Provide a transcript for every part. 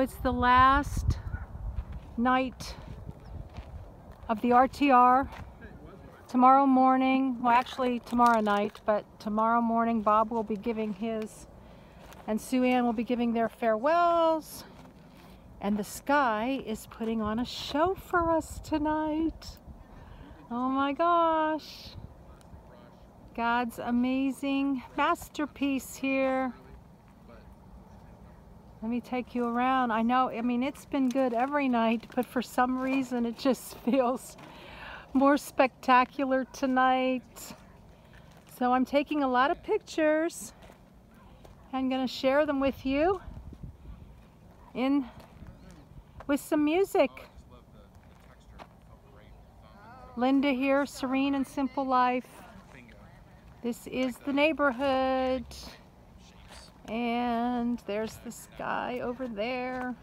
it's the last night of the RTR. Tomorrow morning, well actually tomorrow night, but tomorrow morning Bob will be giving his and Suanne will be giving their farewells. And the sky is putting on a show for us tonight. Oh my gosh. God's amazing masterpiece here. Let me take you around. I know, I mean, it's been good every night, but for some reason it just feels more spectacular tonight. So I'm taking a lot of pictures. I'm going to share them with you in with some music. Linda here, Serene and Simple Life. This is the neighborhood. And there's the sky over there.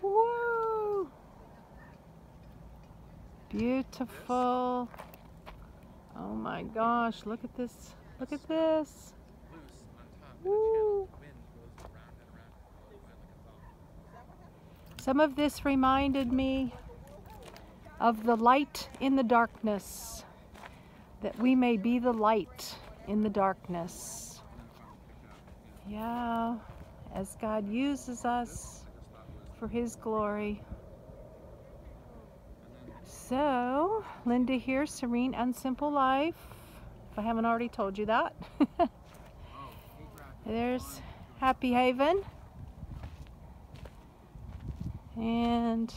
Woo! Beautiful. Oh my gosh, look at this. Look at this. Woo. Some of this reminded me of the light in the darkness, that we may be the light in the darkness. Yeah, as God uses us for His glory. So, Linda here, Serene and Simple Life, if I haven't already told you that. There's Happy Haven. And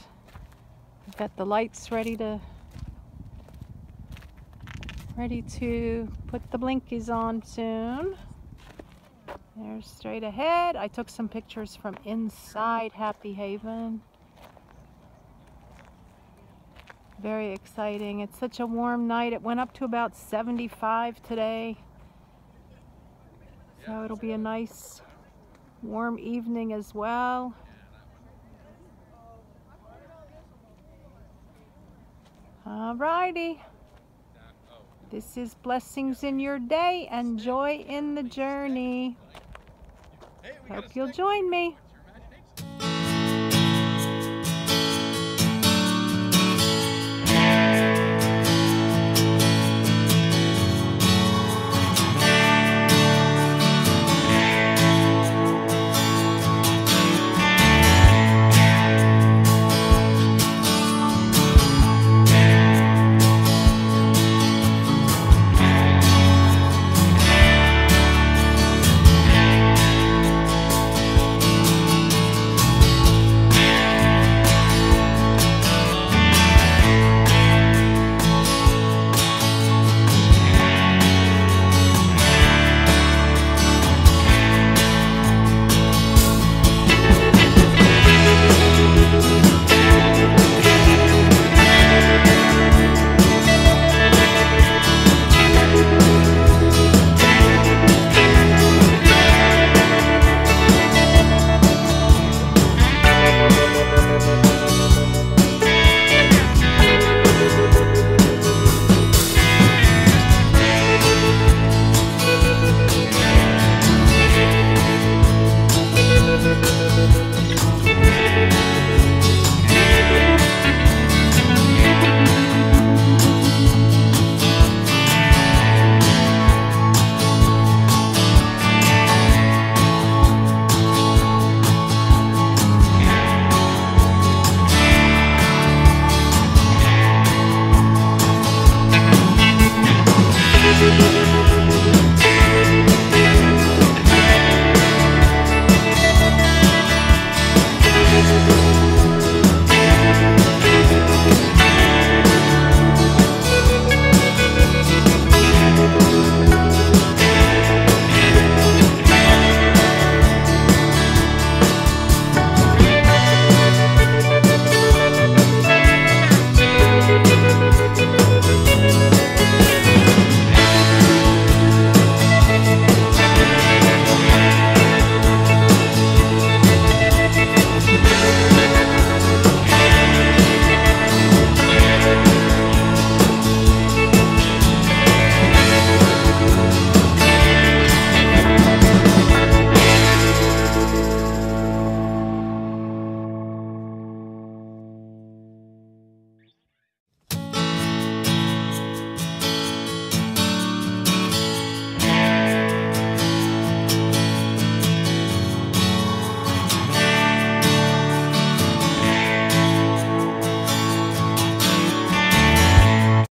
I've got the lights ready to ready to put the blinkies on soon. There's straight ahead. I took some pictures from inside Happy Haven. Very exciting. It's such a warm night. It went up to about 75 today. So it'll be a nice warm evening as well. Alrighty. This is blessings in your day and joy in the journey. Hope you'll join me.